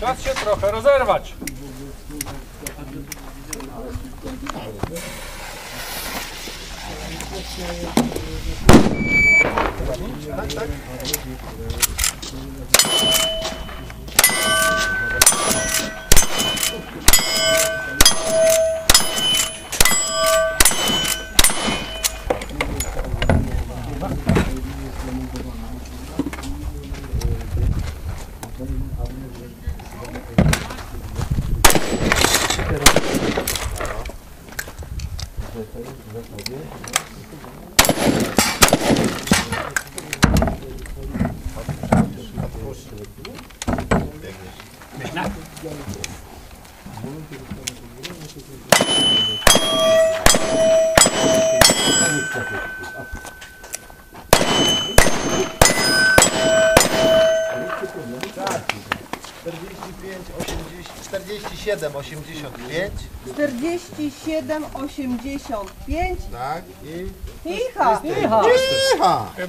Czas się trochę rozerwać. Czterdzieści Mehmet. 45, 80, 47, 85. 47, 85. Tak, i... Icha! Icha! Icha!